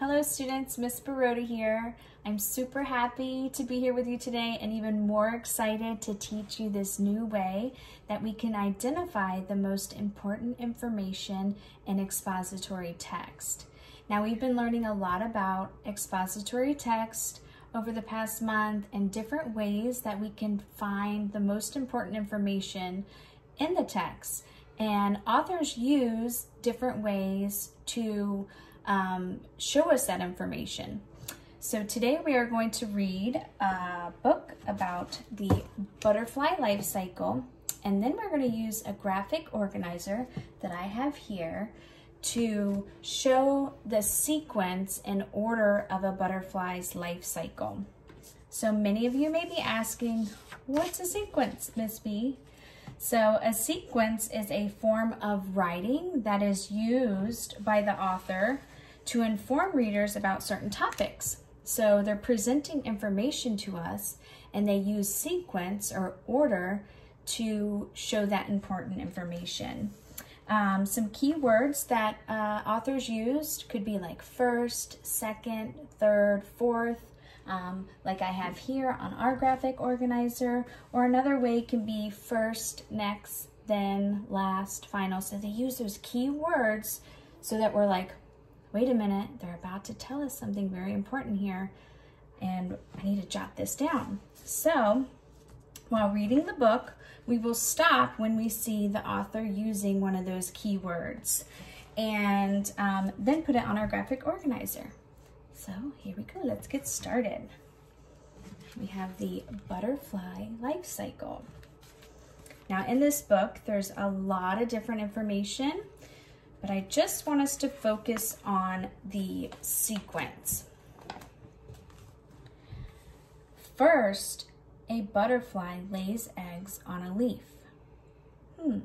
Hello students, Miss Borota here. I'm super happy to be here with you today and even more excited to teach you this new way that we can identify the most important information in expository text. Now we've been learning a lot about expository text over the past month and different ways that we can find the most important information in the text. And authors use different ways to um, show us that information. So today we are going to read a book about the butterfly life cycle and then we're going to use a graphic organizer that I have here to show the sequence and order of a butterfly's life cycle. So many of you may be asking, what's a sequence, Miss B? So a sequence is a form of writing that is used by the author to inform readers about certain topics. So they're presenting information to us and they use sequence or order to show that important information. Um, some key words that uh, authors used could be like first, second, third, fourth, um, like I have here on our graphic organizer, or another way can be first, next, then, last, final. So they use those key words so that we're like, wait a minute, they're about to tell us something very important here, and I need to jot this down. So while reading the book, we will stop when we see the author using one of those keywords and um, then put it on our graphic organizer. So here we go, let's get started. We have the butterfly life cycle. Now in this book, there's a lot of different information, but I just want us to focus on the sequence. First, a butterfly lays eggs on a leaf. Hmm.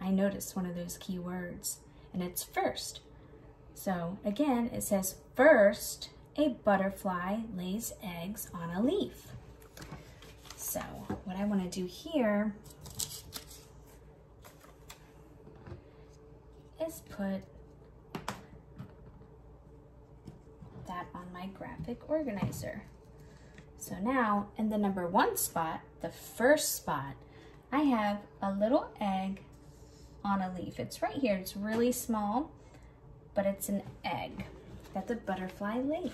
I noticed one of those key words, and it's first. So again, it says first, a butterfly lays eggs on a leaf. So what I want to do here is put that on my graphic organizer. So now in the number one spot, the first spot, I have a little egg on a leaf. It's right here, it's really small, but it's an egg that the butterfly laid.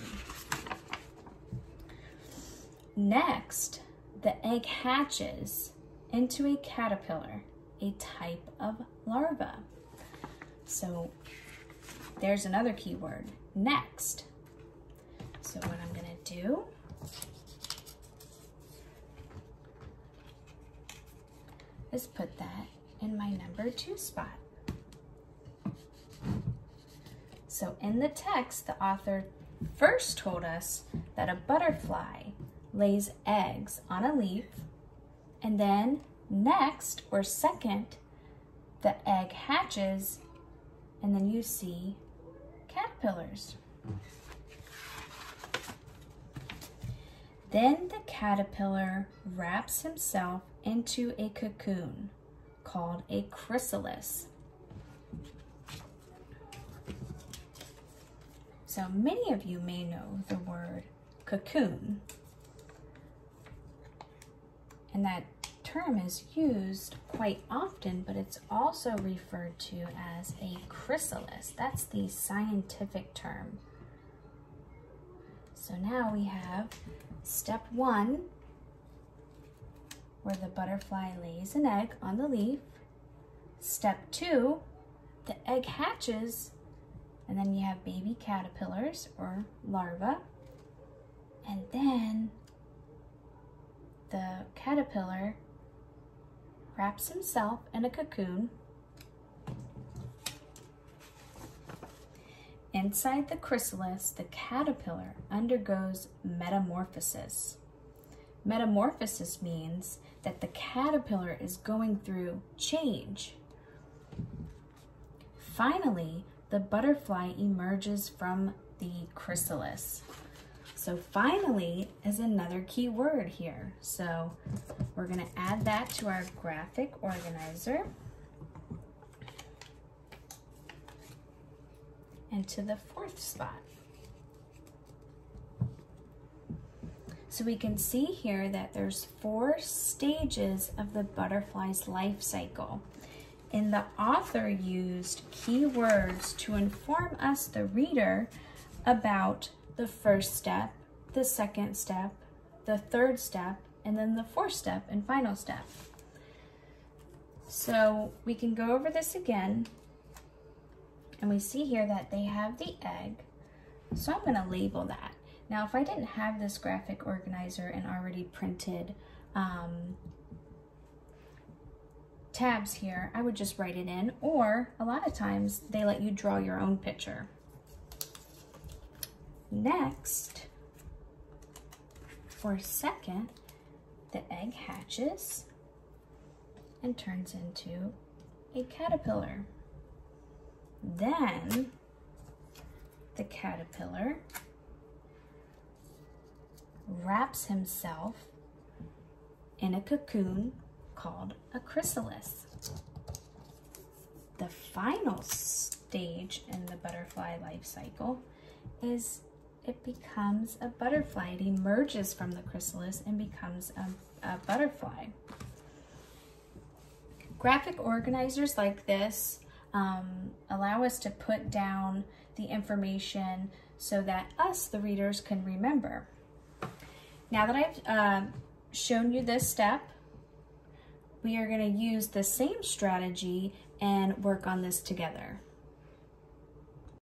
Next, the egg hatches into a caterpillar, a type of larva. So there's another keyword, next. So what I'm gonna do is put that in my number two spot. So in the text, the author first told us that a butterfly lays eggs on a leaf, and then next or second, the egg hatches, and then you see caterpillars. Then the caterpillar wraps himself into a cocoon called a chrysalis. So many of you may know the word cocoon. And that term is used quite often, but it's also referred to as a chrysalis. That's the scientific term. So now we have step one, where the butterfly lays an egg on the leaf. Step two, the egg hatches, and then you have baby caterpillars or larvae. And then the caterpillar wraps himself in a cocoon. Inside the chrysalis, the caterpillar undergoes metamorphosis. Metamorphosis means that the caterpillar is going through change. Finally, the butterfly emerges from the chrysalis. So finally is another key word here. So we're gonna add that to our graphic organizer. into the fourth spot. So we can see here that there's four stages of the butterfly's life cycle. And the author used keywords to inform us, the reader, about the first step, the second step, the third step, and then the fourth step and final step. So we can go over this again and we see here that they have the egg. So I'm gonna label that. Now, if I didn't have this graphic organizer and already printed um, tabs here, I would just write it in, or a lot of times they let you draw your own picture. Next, for a second, the egg hatches and turns into a caterpillar. Then the caterpillar wraps himself in a cocoon called a chrysalis. The final stage in the butterfly life cycle is it becomes a butterfly. It emerges from the chrysalis and becomes a, a butterfly. Graphic organizers like this um, allow us to put down the information so that us, the readers, can remember. Now that I've uh, shown you this step, we are going to use the same strategy and work on this together.